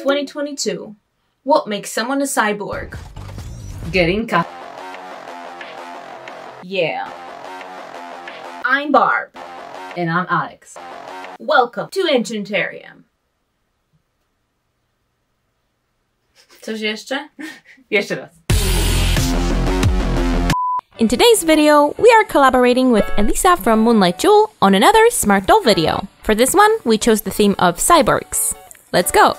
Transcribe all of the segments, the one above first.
2022. What makes someone a cyborg? Getting cut. Yeah. I'm Barb. And I'm Alex. Welcome to Enchanterium. Coś jeszcze? Jeszcze raz. In today's video, we are collaborating with Elisa from Moonlight Jewel on another Smart Doll video. For this one, we chose the theme of cyborgs. Let's go!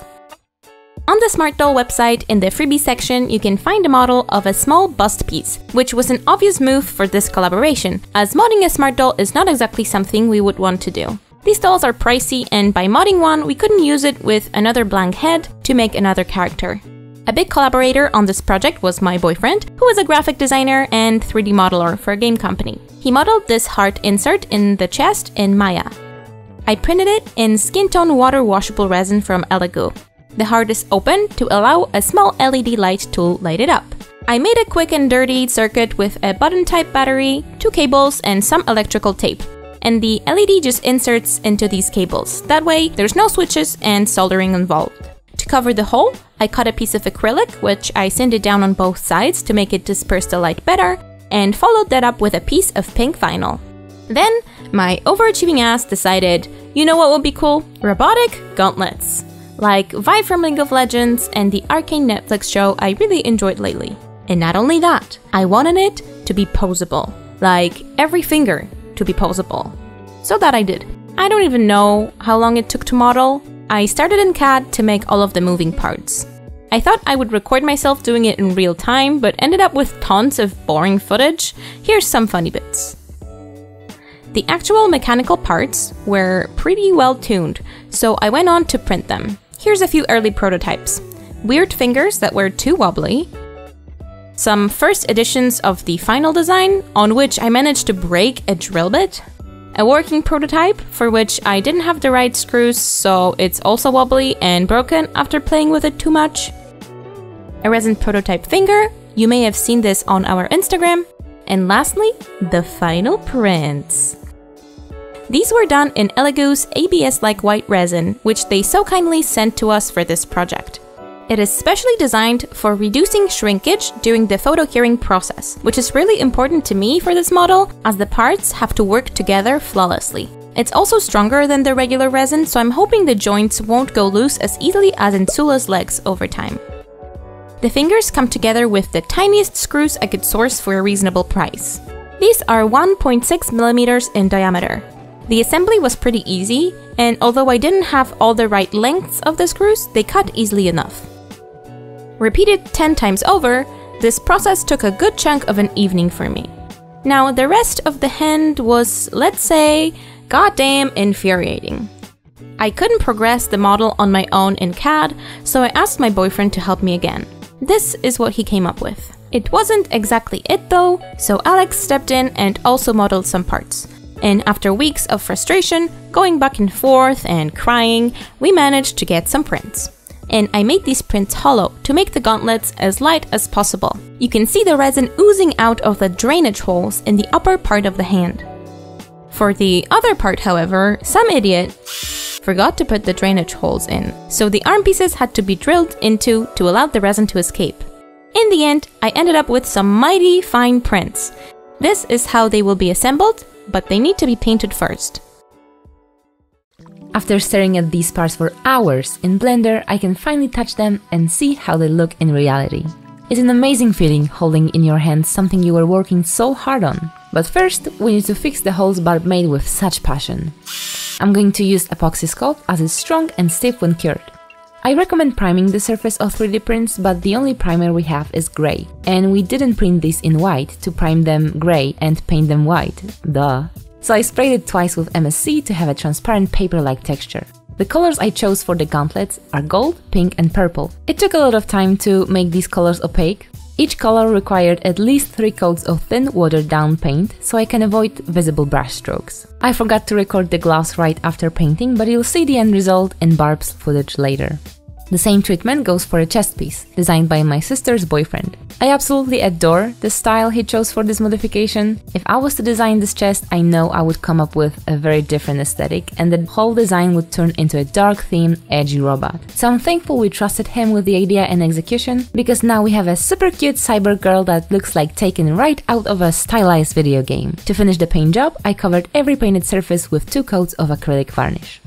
On the Smart Doll website, in the freebie section, you can find a model of a small bust piece, which was an obvious move for this collaboration, as modding a Smart Doll is not exactly something we would want to do. These dolls are pricey, and by modding one, we couldn't use it with another blank head to make another character. A big collaborator on this project was my boyfriend, who is a graphic designer and 3D modeler for a game company. He modeled this heart insert in the chest in Maya. I printed it in skin tone water washable resin from Elegoo. The heart is open to allow a small LED light to light it up. I made a quick and dirty circuit with a button type battery, two cables, and some electrical tape. And the LED just inserts into these cables. That way, there's no switches and soldering involved. To cover the hole, I cut a piece of acrylic, which I sanded down on both sides to make it disperse the light better, and followed that up with a piece of pink vinyl. Then, my overachieving ass decided, you know what would be cool? Robotic gauntlets. Like Vi from League of Legends and the Arcane Netflix show I really enjoyed lately. And not only that, I wanted it to be posable. Like every finger to be posable. So that I did. I don't even know how long it took to model, I started in CAD to make all of the moving parts. I thought I would record myself doing it in real time, but ended up with tons of boring footage. Here's some funny bits. The actual mechanical parts were pretty well tuned, so I went on to print them. Here's a few early prototypes. Weird fingers that were too wobbly, some first editions of the final design, on which I managed to break a drill bit, a working prototype for which I didn't have the right screws, so it's also wobbly and broken after playing with it too much. A resin prototype finger, you may have seen this on our Instagram. And lastly, the final prints. These were done in Elegoo's ABS-like white resin, which they so kindly sent to us for this project. It is specially designed for reducing shrinkage during the photo curing process, which is really important to me for this model as the parts have to work together flawlessly. It's also stronger than the regular resin, so I'm hoping the joints won't go loose as easily as in Tzula's legs over time. The fingers come together with the tiniest screws I could source for a reasonable price. These are 1.6 millimeters in diameter. The assembly was pretty easy, and although I didn't have all the right lengths of the screws, they cut easily enough. Repeated 10 times over, this process took a good chunk of an evening for me. Now, the rest of the hand was, let's say, goddamn infuriating. I couldn't progress the model on my own in CAD, so I asked my boyfriend to help me again. This is what he came up with. It wasn't exactly it though, so Alex stepped in and also modeled some parts. And after weeks of frustration, going back and forth and crying, we managed to get some prints and I made these prints hollow to make the gauntlets as light as possible. You can see the resin oozing out of the drainage holes in the upper part of the hand. For the other part, however, some idiot forgot to put the drainage holes in, so the arm pieces had to be drilled into to allow the resin to escape. In the end, I ended up with some mighty fine prints. This is how they will be assembled, but they need to be painted first. After staring at these parts for hours in Blender, I can finally touch them and see how they look in reality. It's an amazing feeling holding in your hands something you were working so hard on. But first, we need to fix the holes Barb made with such passion. I'm going to use epoxy sculpt as it's strong and stiff when cured. I recommend priming the surface of 3D prints, but the only primer we have is grey. And we didn't print these in white to prime them grey and paint them white. Duh. So I sprayed it twice with MSC to have a transparent paper-like texture. The colors I chose for the gauntlets are gold, pink and purple. It took a lot of time to make these colors opaque. Each color required at least 3 coats of thin watered down paint, so I can avoid visible brush strokes. I forgot to record the gloves right after painting, but you'll see the end result in Barb's footage later. The same treatment goes for a chest piece, designed by my sister's boyfriend. I absolutely adore the style he chose for this modification. If I was to design this chest, I know I would come up with a very different aesthetic and the whole design would turn into a dark themed, edgy robot. So I'm thankful we trusted him with the idea and execution, because now we have a super cute cyber girl that looks like taken right out of a stylized video game. To finish the paint job, I covered every painted surface with two coats of acrylic varnish.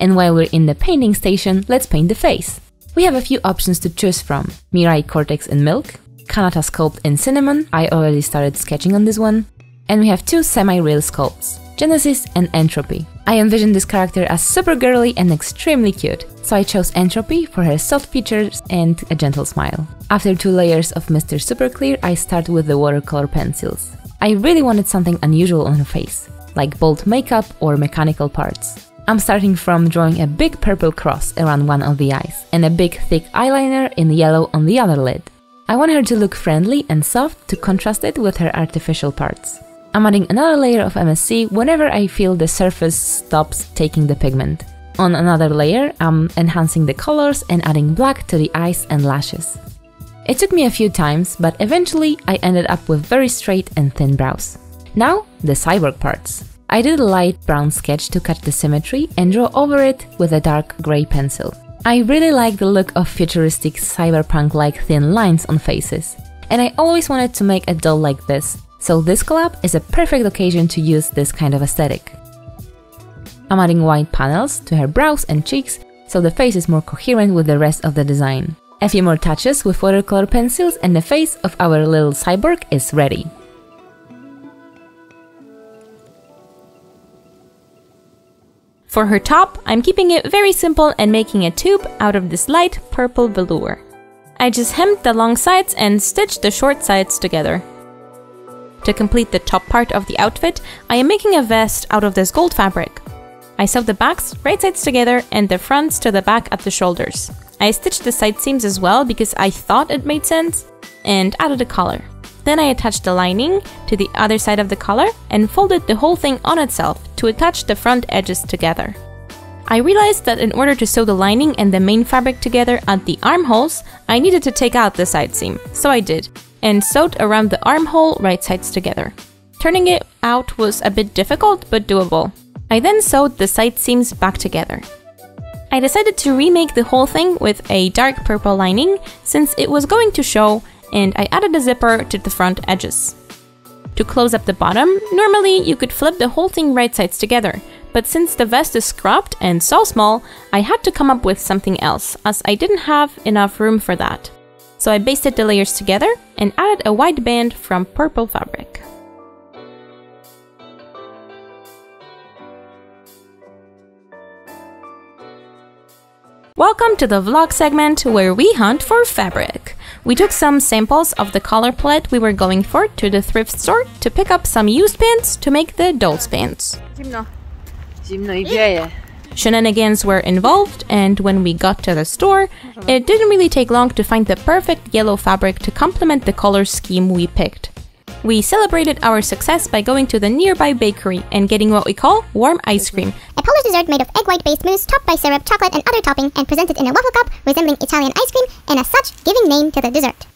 And while we're in the painting station, let's paint the face. We have a few options to choose from. Mirai Cortex in Milk, Kanata Sculpt in Cinnamon, I already started sketching on this one, and we have two semi-real sculpts, Genesis and Entropy. I envisioned this character as super girly and extremely cute, so I chose Entropy for her soft features and a gentle smile. After two layers of Mr. Super Clear, I start with the watercolor pencils. I really wanted something unusual on her face, like bold makeup or mechanical parts. I'm starting from drawing a big purple cross around one of the eyes and a big thick eyeliner in yellow on the other lid. I want her to look friendly and soft to contrast it with her artificial parts. I'm adding another layer of MSC whenever I feel the surface stops taking the pigment. On another layer, I'm enhancing the colors and adding black to the eyes and lashes. It took me a few times, but eventually I ended up with very straight and thin brows. Now, the cyborg parts. I did a light brown sketch to catch the symmetry and draw over it with a dark grey pencil. I really like the look of futuristic cyberpunk-like thin lines on faces, and I always wanted to make a doll like this, so this collab is a perfect occasion to use this kind of aesthetic. I'm adding white panels to her brows and cheeks so the face is more coherent with the rest of the design. A few more touches with watercolor pencils and the face of our little cyborg is ready. For her top, I'm keeping it very simple and making a tube out of this light purple velour. I just hemmed the long sides and stitched the short sides together. To complete the top part of the outfit, I am making a vest out of this gold fabric. I sewed the backs right sides together and the fronts to the back at the shoulders. I stitched the side seams as well because I thought it made sense and added a collar. Then I attached the lining to the other side of the collar and folded the whole thing on itself to attach the front edges together. I realized that in order to sew the lining and the main fabric together at the armholes, I needed to take out the side seam, so I did, and sewed around the armhole right sides together. Turning it out was a bit difficult but doable. I then sewed the side seams back together. I decided to remake the whole thing with a dark purple lining since it was going to show and I added a zipper to the front edges. To close up the bottom, normally you could flip the whole thing right sides together, but since the vest is cropped and so small, I had to come up with something else, as I didn't have enough room for that. So I basted the layers together and added a white band from purple fabric. Welcome to the vlog segment where we hunt for fabric. We took some samples of the color palette we were going for to the thrift store to pick up some used pants to make the doll's pants. Zimno. Zimno i wieje. Shenanigans were involved, and when we got to the store, it didn't really take long to find the perfect yellow fabric to complement the color scheme we picked. We celebrated our success by going to the nearby bakery and getting what we call warm ice cream, A Polish dessert made of egg white based mousse topped by syrup, chocolate, and other topping, and presented in a waffle cup resembling Italian ice cream, and as such, giving name to the dessert.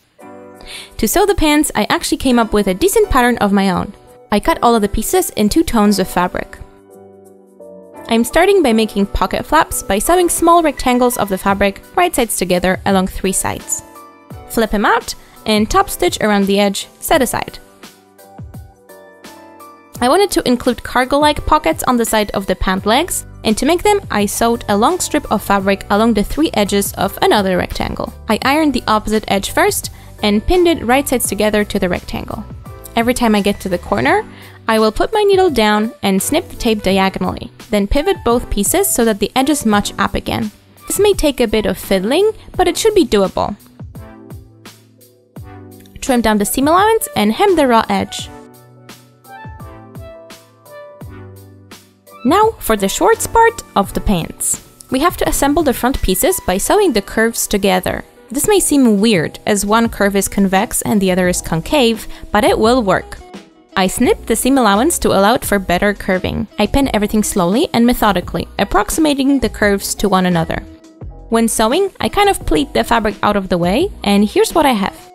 To sew the pants, I actually came up with a decent pattern of my own. I cut all of the pieces in two tones of fabric. I'm starting by making pocket flaps by sewing small rectangles of the fabric right sides together along three sides. Flip them out and top stitch around the edge, set aside. I wanted to include cargo-like pockets on the side of the pant legs, and to make them, I sewed a long strip of fabric along the three edges of another rectangle. I ironed the opposite edge first and pinned it right sides together to the rectangle. Every time I get to the corner, I will put my needle down and snip the tape diagonally, then pivot both pieces so that the edges match up again. This may take a bit of fiddling, but it should be doable. Trim down the seam allowance and hem the raw edge. Now for the shorts part of the pants. We have to assemble the front pieces by sewing the curves together. This may seem weird as one curve is convex and the other is concave, but it will work. I snipped the seam allowance to allow it for better curving. I pin everything slowly and methodically, approximating the curves to one another. When sewing, I kind of pleat the fabric out of the way, and here's what I have.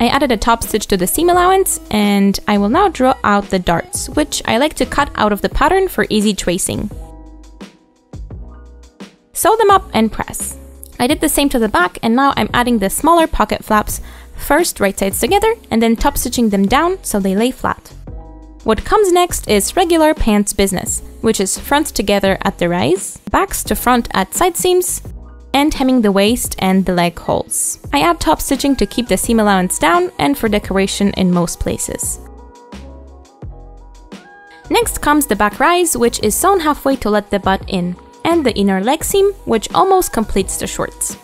I added a top stitch to the seam allowance, and I will now draw out the darts, which I like to cut out of the pattern for easy tracing. Sew them up and press. I did the same to the back, and now I'm adding the smaller pocket flaps, first right sides together, and then top stitching them down so they lay flat. What comes next is regular pants business, which is front together at the rise, backs to front at side seams, and hemming the waist and the leg holes. I add top stitching to keep the seam allowance down and for decoration in most places. Next comes the back rise, which is sewn halfway to let the butt in, and the inner leg seam, which almost completes the shorts.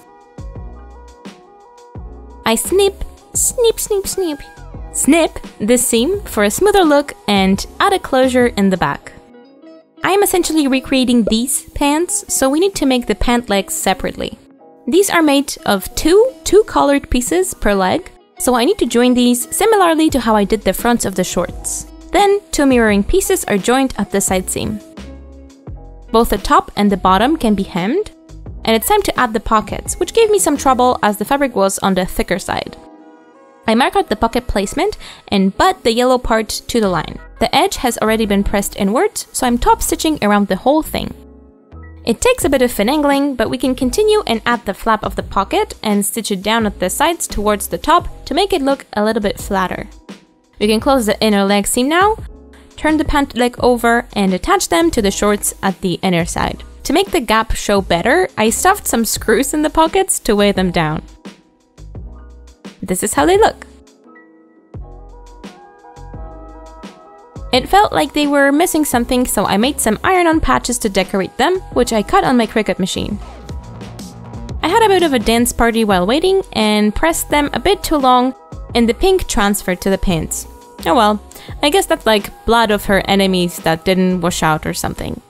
I snip, snip, snip, snip, snip this seam for a smoother look and add a closure in the back. I am essentially recreating these pants, so we need to make the pant legs separately. These are made of two two-colored pieces per leg, so I need to join these similarly to how I did the fronts of the shorts. Then, two mirroring pieces are joined at the side seam. Both the top and the bottom can be hemmed, and it's time to add the pockets, which gave me some trouble as the fabric was on the thicker side. I mark out the pocket placement and butt the yellow part to the line. The edge has already been pressed inwards, so I'm top stitching around the whole thing. It takes a bit of finagling, but we can continue and add the flap of the pocket and stitch it down at the sides towards the top to make it look a little bit flatter. We can close the inner leg seam now, turn the pant leg over and attach them to the shorts at the inner side. To make the gap show better, I stuffed some screws in the pockets to weigh them down. This is how they look. It felt like they were missing something, so I made some iron-on patches to decorate them, which I cut on my Cricut machine. I had a bit of a dance party while waiting and pressed them a bit too long, and the pink transferred to the pins. Oh well, I guess that's like blood of her enemies that didn't wash out or something.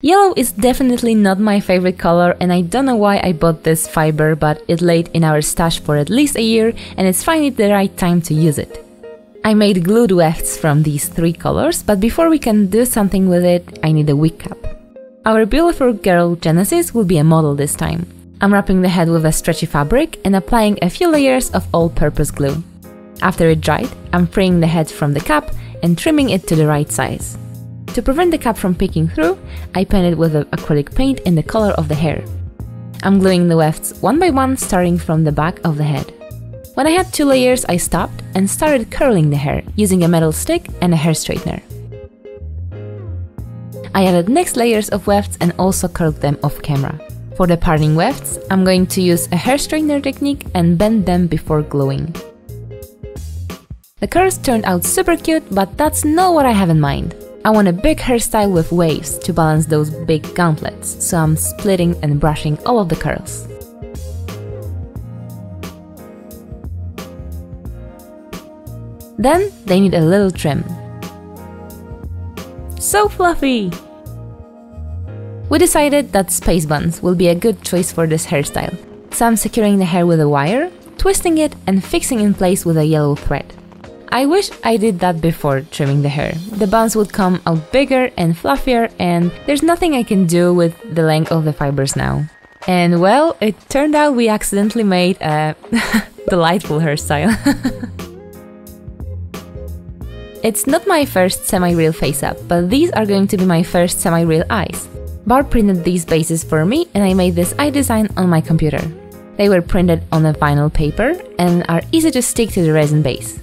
Yellow is definitely not my favorite color and I don't know why I bought this fiber but it laid in our stash for at least a year and it's finally the right time to use it. I made glued wefts from these three colors but before we can do something with it I need a wig cap. Our beautiful girl Genesis will be a model this time. I'm wrapping the head with a stretchy fabric and applying a few layers of all-purpose glue. After it dried, I'm freeing the head from the cap and trimming it to the right size. To prevent the cap from peeking through, I painted with acrylic paint in the color of the hair. I'm gluing the wefts one by one starting from the back of the head. When I had two layers, I stopped and started curling the hair using a metal stick and a hair straightener. I added next layers of wefts and also curled them off camera. For the parting wefts, I'm going to use a hair straightener technique and bend them before gluing. The curls turned out super cute, but that's not what I have in mind. I want a big hairstyle with waves to balance those big gauntlets, so I'm splitting and brushing all of the curls. Then they need a little trim. So fluffy! We decided that space buns will be a good choice for this hairstyle, so I'm securing the hair with a wire, twisting it and fixing in place with a yellow thread. I wish I did that before trimming the hair. The buns would come out bigger and fluffier and there's nothing I can do with the length of the fibers now. And well, it turned out we accidentally made a delightful hairstyle. it's not my first semi-real face-up, but these are going to be my first semi-real eyes. Bar printed these bases for me and I made this eye design on my computer. They were printed on a vinyl paper and are easy to stick to the resin base.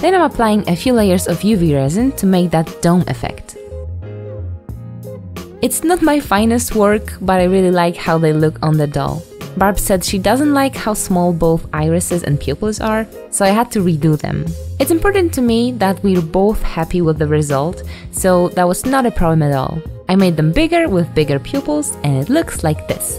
Then I'm applying a few layers of UV resin to make that dome effect. It's not my finest work, but I really like how they look on the doll. Barb said she doesn't like how small both irises and pupils are, so I had to redo them. It's important to me that we're both happy with the result, so that was not a problem at all. I made them bigger with bigger pupils and it looks like this.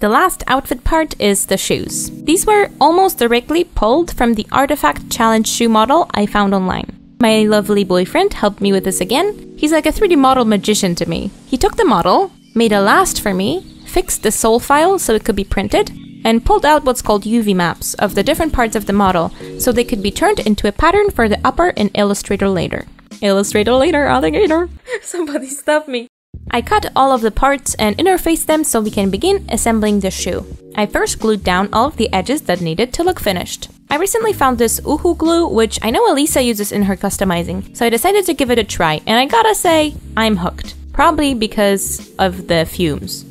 The last outfit part is the shoes. These were almost directly pulled from the RTFKT Challenge shoe model I found online. My lovely boyfriend helped me with this again. He's like a 3D model magician to me. He took the model, made a last for me, fixed the sole file so it could be printed, and pulled out what's called UV maps of the different parts of the model so they could be turned into a pattern for the upper in Illustrator later. Illustrator later, alligator. Somebody stop me. I cut all of the parts and interfaced them so we can begin assembling the shoe. I first glued down all of the edges that needed to look finished. I recently found this Uhu glue, which I know Elisa uses in her customizing, so I decided to give it a try, and I gotta say, I'm hooked. Probably because of the fumes.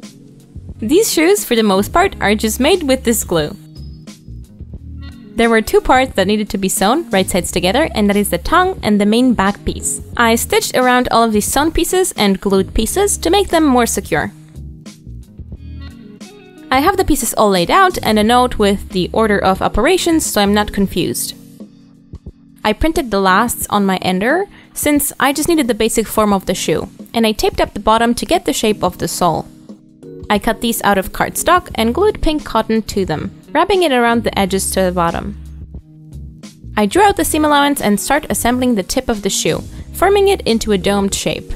These shoes, for the most part, are just made with this glue. There were two parts that needed to be sewn, right sides together, and that is the tongue and the main back piece. I stitched around all of these sewn pieces and glued pieces to make them more secure. I have the pieces all laid out and a note with the order of operations so I'm not confused. I printed the lasts on my ender since I just needed the basic form of the shoe, and I taped up the bottom to get the shape of the sole. I cut these out of cardstock and glued pink cotton to them, wrapping it around the edges to the bottom. I drew out the seam allowance and start assembling the tip of the shoe, forming it into a domed shape.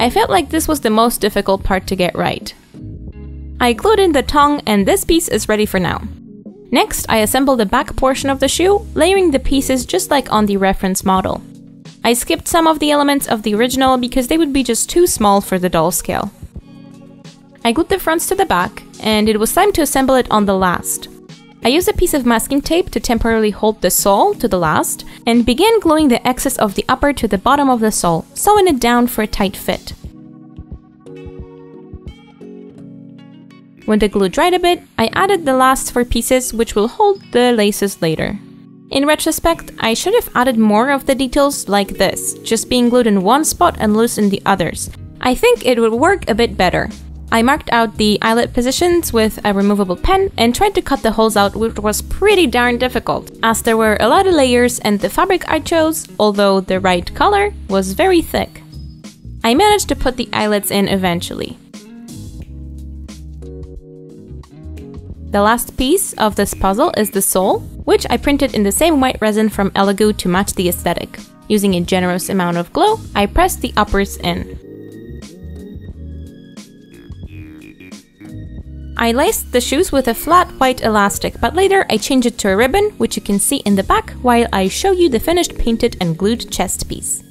I felt like this was the most difficult part to get right. I glued in the tongue and this piece is ready for now. Next, I assembled the back portion of the shoe, layering the pieces just like on the reference model. I skipped some of the elements of the original because they would be just too small for the doll scale. I glued the fronts to the back, and it was time to assemble it on the last. I use a piece of masking tape to temporarily hold the sole to the last, and begin gluing the excess of the upper to the bottom of the sole, sewing it down for a tight fit. When the glue dried a bit, I added the last four pieces which will hold the laces later. In retrospect, I should have added more of the details like this, just being glued in one spot and loose in the others. I think it would work a bit better. I marked out the eyelet positions with a removable pen and tried to cut the holes out which was pretty darn difficult, as there were a lot of layers and the fabric I chose, although the right color, was very thick. I managed to put the eyelets in eventually. The last piece of this puzzle is the sole, which I printed in the same white resin from Elegoo to match the aesthetic. Using a generous amount of glue, I pressed the uppers in. I laced the shoes with a flat white elastic, but later I changed it to a ribbon, which you can see in the back while I show you the finished painted and glued chest piece.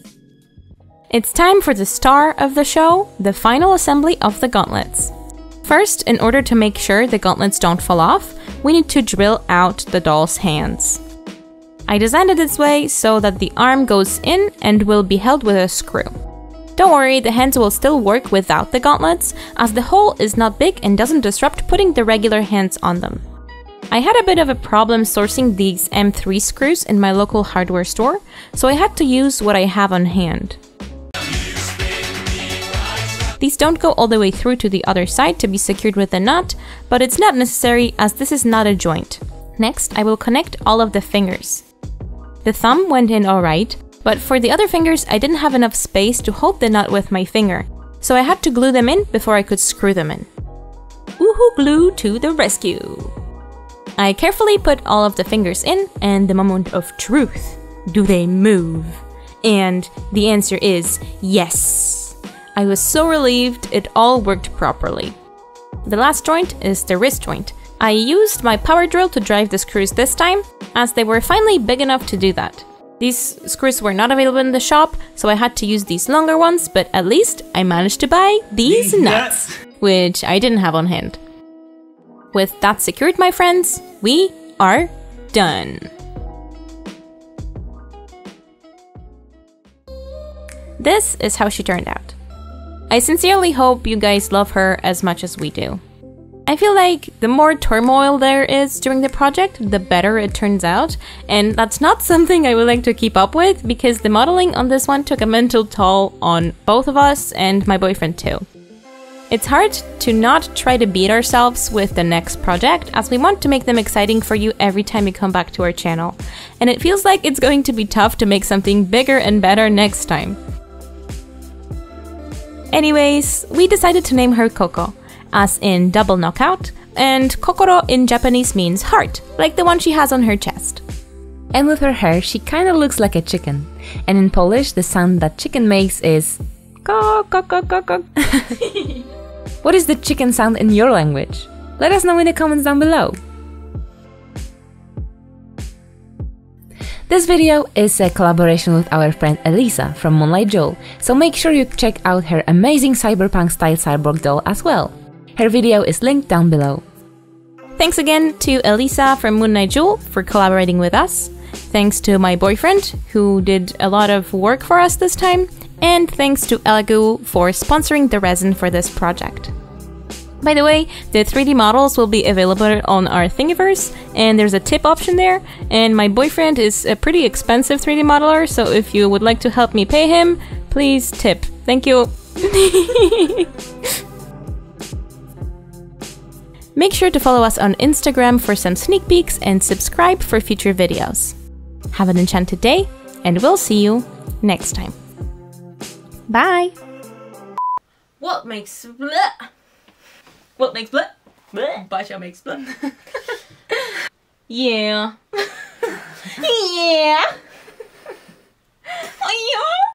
It's time for the star of the show, the final assembly of the gauntlets. First, in order to make sure the gauntlets don't fall off, we need to drill out the doll's hands. I designed it this way so that the arm goes in and will be held with a screw. Don't worry, the hands will still work without the gauntlets, as the hole is not big and doesn't disrupt putting the regular hands on them. I had a bit of a problem sourcing these M3 screws in my local hardware store, so I had to use what I have on hand. These don't go all the way through to the other side to be secured with a nut, but it's not necessary as this is not a joint. Next, I will connect all of the fingers. The thumb went in alright, but for the other fingers I didn't have enough space to hold the nut with my finger, so I had to glue them in before I could screw them in. Woohoo glue to the rescue! I carefully put all of the fingers in, and the moment of truth. Do they move? And the answer is yes! I was so relieved it all worked properly. The last joint is the wrist joint. I used my power drill to drive the screws this time, as they were finally big enough to do that. These screws were not available in the shop, so I had to use these longer ones, but at least I managed to buy these nuts, which I didn't have on hand. With that secured, my friends, we are done. This is how she turned out. I sincerely hope you guys love her as much as we do. I feel like the more turmoil there is during the project, the better it turns out, and that's not something I would like to keep up with because the modeling on this one took a mental toll on both of us and my boyfriend too. It's hard to not try to beat ourselves with the next project as we want to make them exciting for you every time you come back to our channel, and it feels like it's going to be tough to make something bigger and better next time. Anyways, we decided to name her Koko, as in double knockout, and Kokoro in Japanese means heart, like the one she has on her chest. And with her hair, she kinda looks like a chicken. And in Polish, the sound that chicken makes is what is the chicken sound in your language? Let us know in the comments down below. This video is a collaboration with our friend Elisa from Moonlight Jewel, so make sure you check out her amazing cyberpunk style cyborg doll as well. Her video is linked down below. Thanks again to Elisa from Moonlight Jewel for collaborating with us. Thanks to my boyfriend, who did a lot of work for us this time. And thanks to Elegoo for sponsoring the resin for this project. By the way, the 3D models will be available on our Thingiverse, and there's a tip option there. And my boyfriend is a pretty expensive 3D modeler, so if you would like to help me pay him, please tip. Thank you. Make sure to follow us on Instagram for some sneak peeks and subscribe for future videos. Have an enchanted day, and we'll see you next time. Bye! What makes bleh? What makes bleh? Bleh. Basha makes bleh. yeah. yeah.